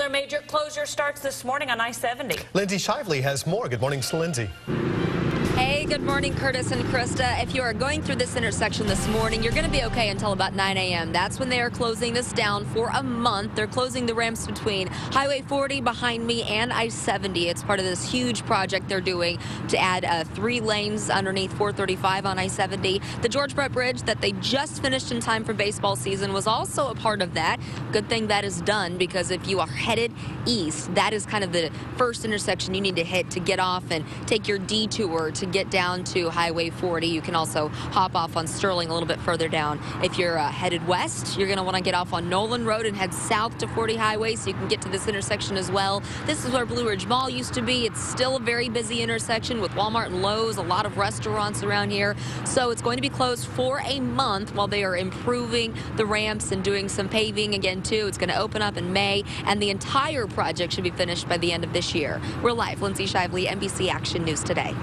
The major closure starts this morning on I-70. Lindsay Shively has more. Good morning, Lindsay. Hey, good morning, Curtis and Krista. If you are going through this intersection this morning, you're going to be okay until about 9 a.m. That's when they are closing this down for a month. They're closing the ramps between Highway 40 behind me and I-70. It's part of this huge project they're doing to add uh, three lanes underneath 435 on I-70. The George Brett Bridge that they just finished in time for baseball season was also a part of that. Good thing that is done because if you are headed east, that is kind of the first intersection you need to hit to get off and take your detour to get down to Highway 40. You can also hop off on Sterling a little bit further down. If you're uh, headed west, you're going to want to get off on Noland Road and head south to 40 Highway so you can get to this intersection as well. This is where Blue Ridge Mall used to be. It's still a very busy intersection with Walmart and Lowe's, a lot of restaurants around here. So it's going to be closed for a month while they are improving the ramps and doing some paving again, too. It's going to open up in May, and the entire project should be finished by the end of this year. We're live. Lindsay Shively, NBC Action News Today.